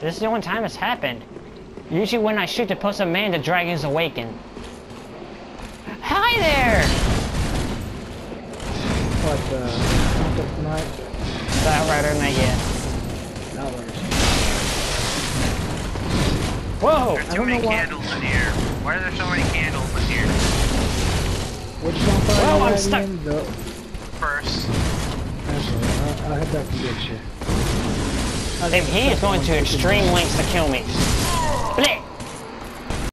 This is the only time it's happened. Usually when I shoot the post of man, the dragons awaken. Hi there! What, Conquest Knight? The Outrider Knight, yeah. Outriders. Whoa! There's I too don't many know why- candles in here. Why are there so many candles in here? Which bonfire Whoa, you I'm stuck. again? The, First. Absolutely. I'll, I'll head back to get you. He is going to extreme lengths to kill me.